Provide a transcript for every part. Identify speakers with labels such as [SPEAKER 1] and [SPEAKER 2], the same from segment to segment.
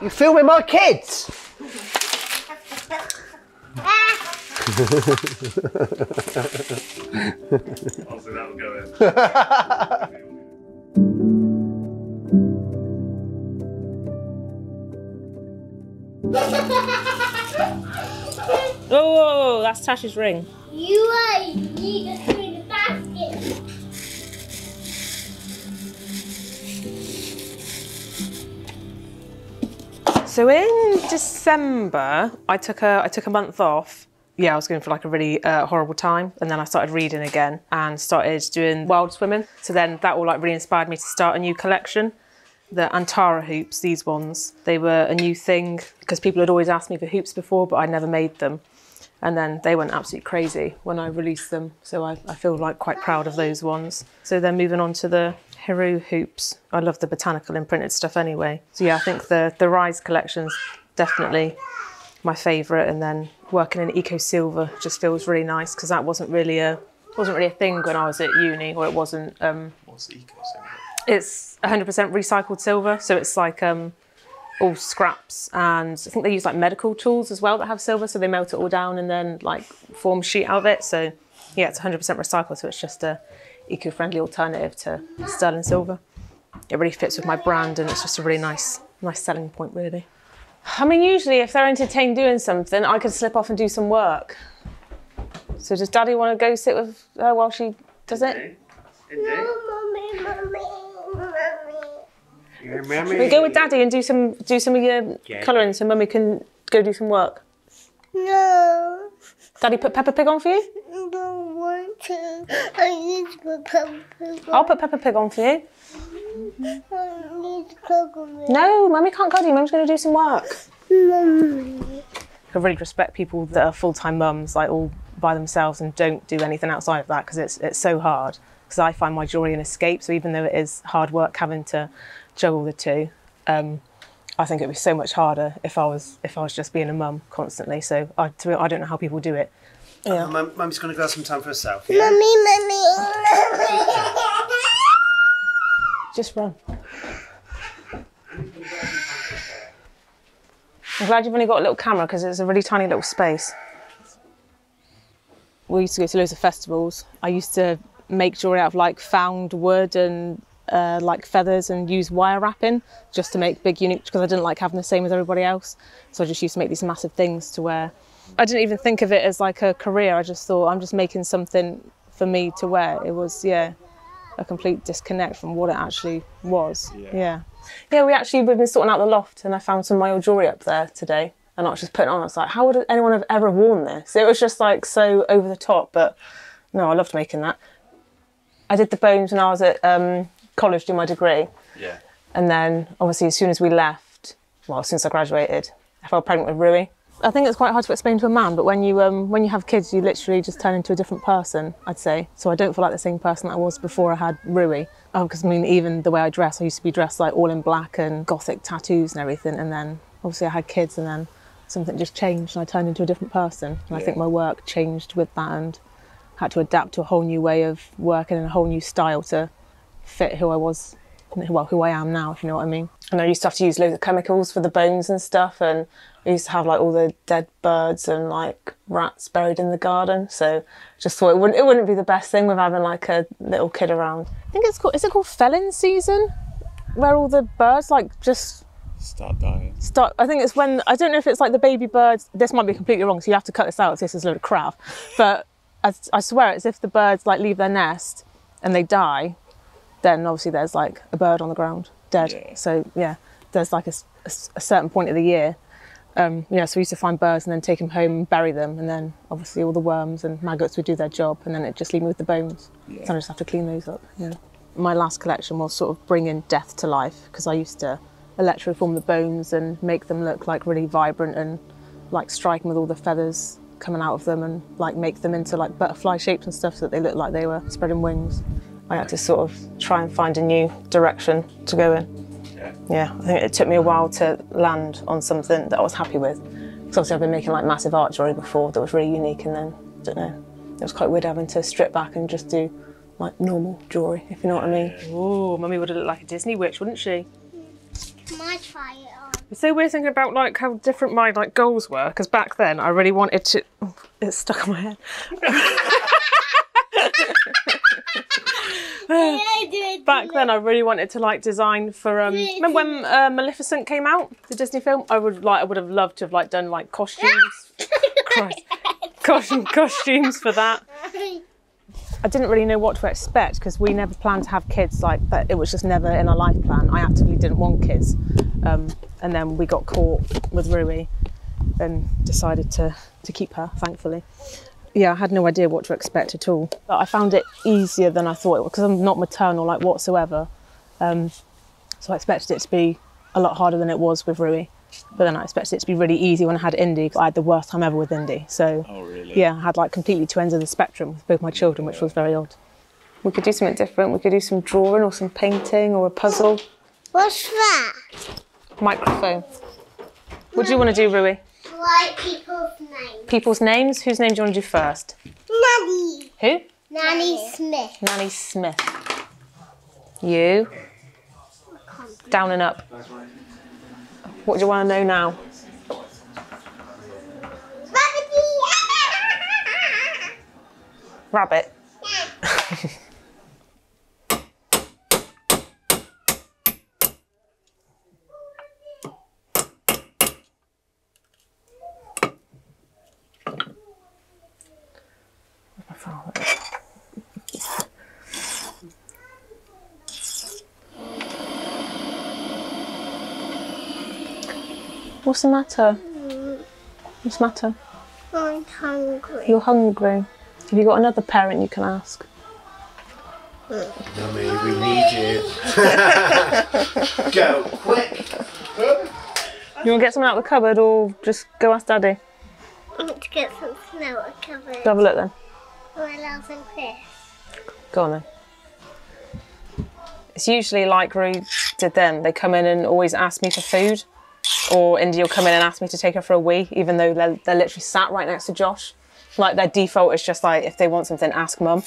[SPEAKER 1] You filming my kids?
[SPEAKER 2] Also, that will go in.
[SPEAKER 3] Oh, that's Tasha's ring.
[SPEAKER 4] You uh, are need to throw the basket.
[SPEAKER 3] So in December, I took a I took a month off. Yeah, I was going for like a really uh, horrible time, and then I started reading again and started doing wild swimming. So then that all like really inspired me to start a new collection. The Antara hoops, these ones, they were a new thing because people had always asked me for hoops before, but I never made them. And then they went absolutely crazy when I released them. So I, I feel like quite proud of those ones. So then moving on to the Hero hoops. I love the botanical imprinted stuff anyway. So yeah, I think the the Rise collection's definitely my favourite. And then working in Eco Silver just feels really nice because that wasn't really a wasn't really a thing when I was at uni, or it wasn't. Um,
[SPEAKER 2] What's eco Silver?
[SPEAKER 3] it's 100% recycled silver, so it's like um, all scraps, and I think they use like medical tools as well that have silver, so they melt it all down and then like form sheet out of it. So yeah, it's 100% recycled, so it's just a eco-friendly alternative to sterling silver. It really fits with my brand, and it's just a really nice, nice selling point, really. I mean, usually if they're entertained doing something, I could slip off and do some work. So does Daddy want to go sit with her while she does it?
[SPEAKER 4] Mommy, mommy, mommy.
[SPEAKER 3] We go with Daddy and do some do some of your
[SPEAKER 1] Yeah.
[SPEAKER 3] colouring, so Mummy can go do some work.
[SPEAKER 4] No,
[SPEAKER 3] Daddy put Peppa Pig on for you.
[SPEAKER 4] I don't I need to put pepper.
[SPEAKER 3] I'll put Peppa Pig on for you.
[SPEAKER 4] I need.
[SPEAKER 3] No, Mummy can't cuddle you. Mum's going to do some work. I really respect people that are full time mums, like all by themselves, and don't do anything outside of that because it's it's so hard. Because I find my joy in escape. So even though it is hard work having to juggle the two, um, I think it'd be so much harder if I was if I was just being a mum constantly. So I I don't know how people do it. Yeah.
[SPEAKER 1] Mum, Mum's going to go have some time for herself. Yeah?
[SPEAKER 4] Mommy, mommy.
[SPEAKER 3] Just run. I'm glad you've only got a little camera because it's a really tiny little space. We used to go to loads of festivals. I used to make jewelry out of like found wood and uh, like feathers and use wire wrapping just to make big unique because I didn't like having the same as everybody else. So I just used to make these massive things to wear. I didn't even think of it as like a career. I just thought I'm just making something for me to wear. It was yeah, a complete disconnect from what it actually was.
[SPEAKER 2] Yeah.
[SPEAKER 3] Yeah. Yeah, we actually we've been sorting out the loft and I found some of my old jewellery up there today. And I was just putting it on. I was like, how would anyone have ever worn this? It was just like so over the top, but no, I loved making that. I did the bones when I was at um, college doing my degree.
[SPEAKER 2] Yeah.
[SPEAKER 3] And then obviously as soon as we left, well, since I graduated, I fell pregnant with Rui. I think it's quite hard to explain to a man, but when you um, when you have kids, you literally just turn into a different person. I'd say. So I don't feel like the same person that I was before I had Rui. Oh, because I mean, even the way I dress, I used to be dressed like all in black and gothic tattoos and everything, and then obviously I had kids, and then something just changed, and I turned into a different person. And I think my work changed with that, and had to adapt to a whole new way of working and a whole new style to fit who I was, well, who I am now, if you know what I mean. And I used to have to use loads of chemicals for the bones and stuff, and I used to have like all the dead birds and like rats buried in the garden. So just thought it wouldn't it wouldn't be the best thing with having like a little kid around. I think it's called is it called felon season, where all the birds like just
[SPEAKER 2] Start dying.
[SPEAKER 3] start. I think it's when I don't know if it's like the baby birds. This might be completely wrong, so you have to cut this out. This is a load of crap, but I, I swear it's if the birds like leave their nest and they die, then obviously there's like a bird on the ground dead.
[SPEAKER 2] Yeah.
[SPEAKER 3] So yeah, there's like a certain point of the year. Um, yeah, so we used to find birds and then take them home and bury them, and then obviously all the worms and maggots would do their job, and then it just leave me with the bones.
[SPEAKER 2] Yeah.
[SPEAKER 3] So I just have to clean those up. Yeah. My last collection was sort of bringing death to life because I used to electroform the bones and make them look like really vibrant and like striking with all the feathers coming out of them and like make them into like butterfly shapes and stuff so that they looked like they were spreading wings. I had to sort of try and find a new direction to go in.
[SPEAKER 2] Yeah.
[SPEAKER 3] Yeah, I think it took me a while to land on something that I was happy with. Because obviously I've been making like massive art jewellery before that was really unique and then, I don't know, it was quite weird having to strip back and just do like normal jewellery, if you know what I mean. Ooh, mummy would have looked like a Disney witch, wouldn't she?
[SPEAKER 4] Can I try it on?
[SPEAKER 3] It's so weird thinking about like how different my like goals were because back then I really wanted to. Oh, it's stuck on my head. Back then, I really wanted to like design for. Um, remember when uh, Maleficent came out, the Disney film? I would like, I would have loved to have like done like costumes, Christ. costume costumes for that. I didn't really know what to expect because we never planned to have kids. Like that, it was just never in our life plan. I actively didn't want kids, um, and then we got caught with Rui, and decided to to keep her. Thankfully, yeah, I had no idea what to expect at all. But I found it easier than I thought it would because I'm not maternal like whatsoever. Um, so I expected it to be a lot harder than it was with Rui. But then I expected it to be really easy when I had Indy. 'cause I had the worst time ever with Indy. So
[SPEAKER 2] Oh, really?
[SPEAKER 3] yeah, I had like completely two ends of the spectrum with both my children, which was very odd. We could do something different. We could do some drawing or some painting or a puzzle.
[SPEAKER 4] What's that?
[SPEAKER 3] Microphone. What do you want to do, Rui?
[SPEAKER 4] People's names.
[SPEAKER 3] People's names? Whose name do you want to do first?
[SPEAKER 4] Nanny.
[SPEAKER 3] Who?
[SPEAKER 4] Nanny Smith.
[SPEAKER 3] Nanny Smith. You. Down and up. What do you want to know now?
[SPEAKER 4] Rabbit.
[SPEAKER 3] Rabbit. My father. What's the matter? What's the matter?
[SPEAKER 4] I'm hungry.
[SPEAKER 3] You're hungry. Have you got another parent you can ask?
[SPEAKER 1] Mummy, we need you. Go quick.
[SPEAKER 3] You want to get something out of the cupboard or just go ask Daddy?
[SPEAKER 4] I want to get something out of the cupboard.
[SPEAKER 3] Go have a look then.
[SPEAKER 4] My and Chris.
[SPEAKER 3] Go on then. It's usually like Rue did then. They come in and always ask me for food. Or India will come in and ask me to take her for a wee, even though they're, they're literally sat right next to Josh. Like their default is just like, if they want something, ask mum.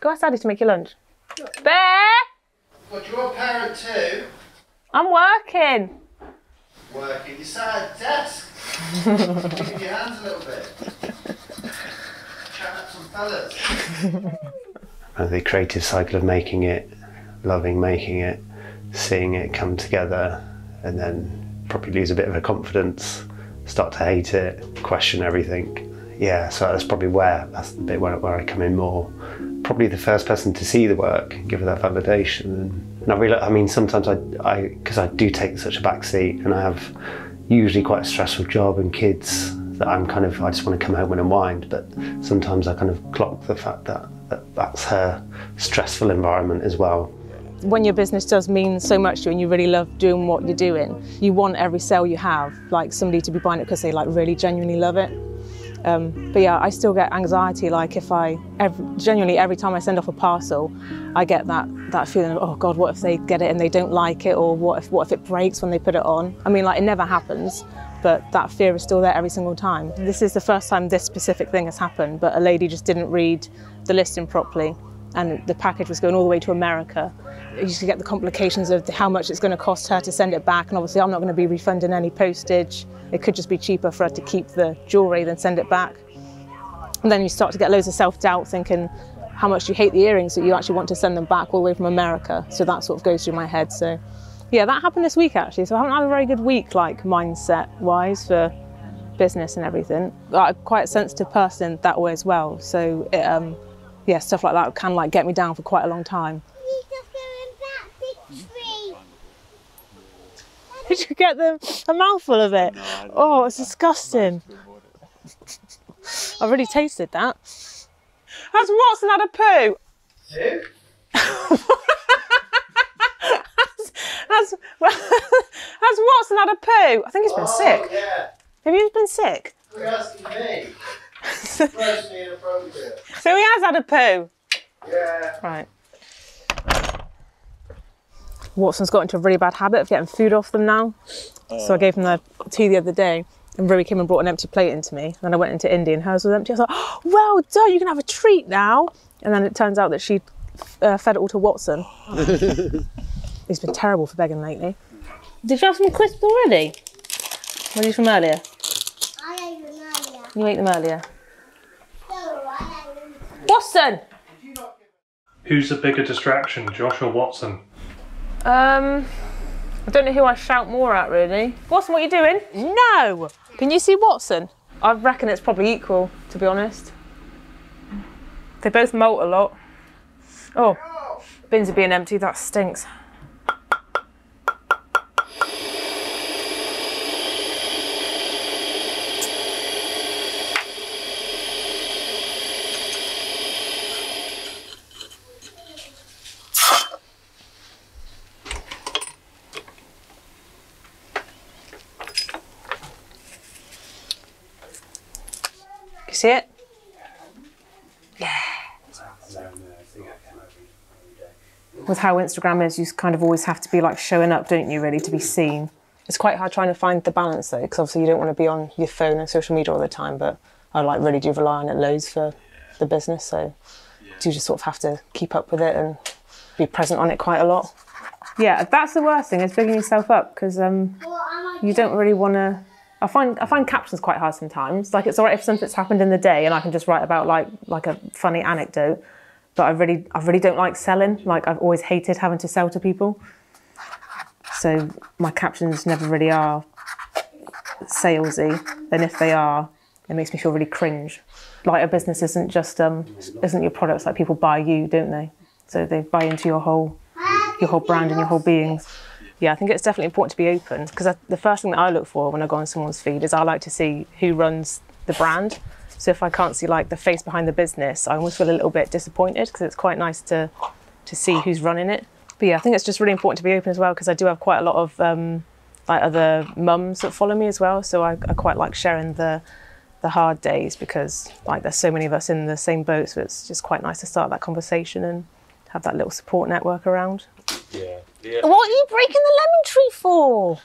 [SPEAKER 3] Go ask Daddy to make your lunch. Bear!
[SPEAKER 1] But you're a parent too.
[SPEAKER 3] I'm working.
[SPEAKER 1] Working. You sat at a desk. Moving your hands a little bit. Chatting up some fellas. The creative cycle of making it, loving making it, seeing it come together, and then probably lose a bit of a confidence, start to hate it, question everything. Yeah, so that's probably where that's the bit where, where I come in more. Probably the first person to see the work, give it that validation, and, and I really, I mean, sometimes I, I, because I do take such a back seat, and I have usually quite a stressful job and kids that I'm kind of, I just want to come home and unwind. But sometimes I kind of clock the fact that, that that's her stressful environment as well.
[SPEAKER 3] when your business does mean so much to you and you really love doing what you're doing, you want every sale you have, like somebody to be buying it because they like really genuinely love it. Um, but yeah, I still get anxiety. Like if I every, genuinely every time I send off a parcel, I get that that feeling of oh god, what if they get it and they don't like it, or what if what if it breaks when they put it on? I mean, like it never happens, but that fear is still there every single time. This is the first time this specific thing has happened, but a lady just didn't read the listing properly, and the package was going all the way to America. You to get the complications of how much it's going to cost her to send it back, and obviously I'm not going to be refunding any postage. It could just be cheaper for her to keep the jewellery than send it back. And then you start to get loads of self-doubt, thinking how much you hate the earrings that you actually want to send them back all the way from America. So that sort of goes through my head. So yeah, that happened this week actually. So I haven't had a very good week, like mindset-wise for business and everything. I'm quite a sensitive person that way as well. So it, um, yeah, stuff like that can like get me down for quite a long time.
[SPEAKER 4] We just go in that big tree.
[SPEAKER 3] Did you get them a mouthful of it? Oh, it's disgusting. I've already tasted that. Has Watson had a poo? Has, well, has Watson had a poo? I think he's been sick.
[SPEAKER 1] Yeah,
[SPEAKER 3] Have you been sick?
[SPEAKER 1] you're asking me.
[SPEAKER 3] So he has had a poo.
[SPEAKER 1] Yeah.
[SPEAKER 3] Right. Watson's got into a really bad habit of getting food off them now. So I gave him the tea the other day, and Rui came and brought an empty plate into me. Then I went into Indy, and hers was empty. I was like, oh, "Well done, you can have a treat now." And then it turns out that she uh, fed it all to Watson. He's been terrible for begging lately. Did you have some crisps already? Were you from earlier?
[SPEAKER 4] I ate them earlier.
[SPEAKER 3] You ate them earlier.
[SPEAKER 4] So I ate them.
[SPEAKER 3] Watson!
[SPEAKER 2] Who's the bigger distraction, Josh or Watson?
[SPEAKER 3] Um, I don't know who I shout more at really. Watson, what are you doing? No! Can you see Watson? I reckon it's probably equal, to be honest. They both molt a lot. Oh, bins are being empty, that stinks. See it? with how Instagram is, you kind of always have to be like showing up, don't you, really, to be seen. It's quite hard trying to find the balance though, because obviously you don't want to be on your phone and social media all the time, but I like really do rely on it loads for the business, so do just sort of have to keep up with it and be present on it quite a lot. Yeah, that's the worst thing is bigging yourself up because um, you don't really want to. I find I find captions quite hard sometimes. Like it's alright if something's happened in the day and I can just write about like like a funny anecdote, but I really I really don't like selling. Like I've always hated having to sell to people. So my captions never really are salesy, and if they are, it makes me feel really cringe. Like a business isn't just um isn't your products. Like people buy you, don't they? So they buy into your whole your whole brand and your whole being. Yeah, I think it's definitely important to be open because the first thing that I look for when I go on someone's feed is I like to see who runs the brand. So if I can't see like the face behind the business, I almost feel a little bit disappointed because it's quite nice to to see who's running it. But yeah, I think it's just really important to be open as well because I do have quite a lot of um, like other mums that follow me as well. So I, I quite like sharing the the hard days because like there's so many of us in the same boat. So it's just quite nice to start that conversation and have that little support network around.
[SPEAKER 2] Yeah. Yeah.
[SPEAKER 3] What are you breaking the lemon tree for?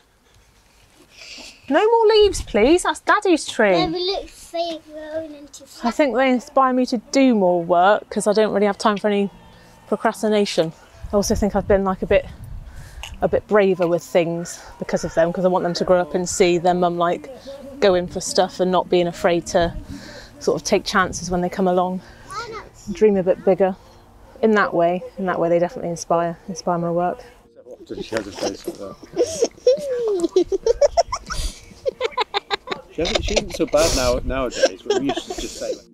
[SPEAKER 3] No more leaves, please. That's Daddy's tree.
[SPEAKER 4] Never look into
[SPEAKER 3] I think they inspire me to do more work because I don't really have time for any procrastination. I also think I've been like a bit a bit braver with things because of them because I want them to grow up and see their mum like going for stuff and not being afraid to sort of take chances when they come along. Dream a bit bigger. In that way, in that way they definitely inspire inspire my work.
[SPEAKER 5] She has a face like that. she, hasn't, she isn't so bad now nowadays, but we used to just say like,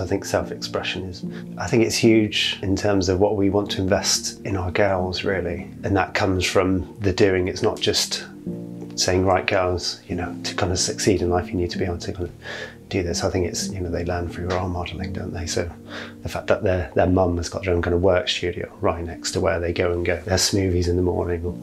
[SPEAKER 1] I think self-expression is I think it's huge in terms of what we want to invest in our girls really and that comes from the doing it's not just saying right girls you know to kind of succeed in life you need to be able to kind of do this I think it's you know they learn through role modeling don't they so the fact that their their mum has got their own kind of work studio right next to where they go and get their smoothies in the morning or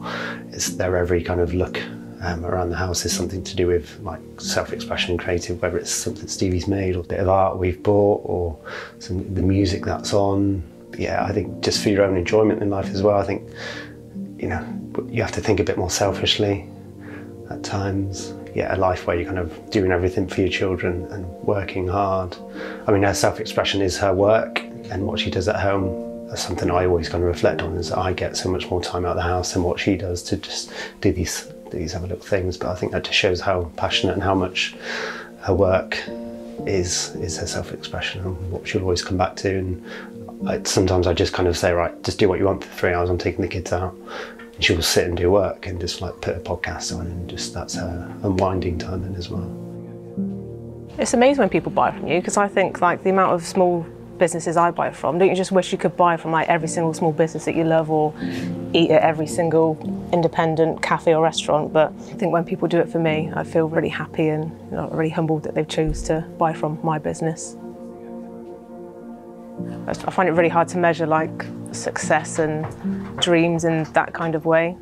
[SPEAKER 1] it's their every kind of look um, around the house is something to do with like self-expression and creative, whether it's something Stevie's made or a bit of art we've bought or some the music that's on. Yeah, I think just for your own enjoyment in life as well. I think you know you have to think a bit more selfishly at times. Yeah, a life where you're kind of doing everything for your children and working hard. I mean, her self-expression is her work and what she does at home that's something I always kind of reflect on is that I get so much more time out of the house than what she does to just do these these other little things. But I think that just shows how passionate and how much her work is is her self-expression and what she'll always come back to. And I, sometimes I just kind of say, right, just do what you want for three hours. I'm taking the kids out. She will sit and do work and just like put a podcast on and just that's her unwinding time then as well.
[SPEAKER 3] It's amazing when people buy from you because I think like the amount of small businesses I buy from, don't you just wish you could buy from like every single small business that you love or eat at every single independent cafe or restaurant? But I think when people do it for me, I feel really happy and you know, really humbled that they've chose to buy from my business. I find it really hard to measure like success and dreams in that kind of way.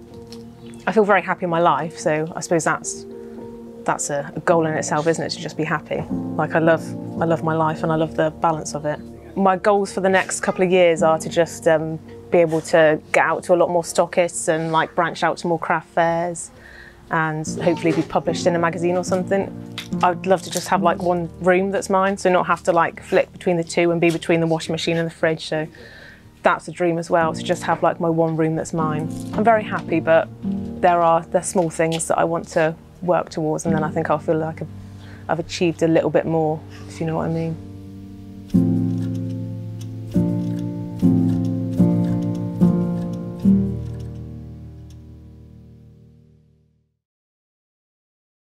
[SPEAKER 3] I feel very happy in my life, so I suppose that's that's a, goal in itself, isn't it? To just be happy. Like I love, I love my life and I love the balance of it. My goals for the next couple of years are to just um, be able to get out to a lot more stockists and like branch out to more craft fairs, and hopefully be published in a magazine or something. I'd love to just have like one room that's mine, so not have to like flick between the two and be between the washing machine and the fridge. So that's a dream as well to just have like my one room that's mine. I'm very happy, but there are there's small things that I want to work towards, and then I think I'll feel like I've achieved a little bit more, if you know what I mean.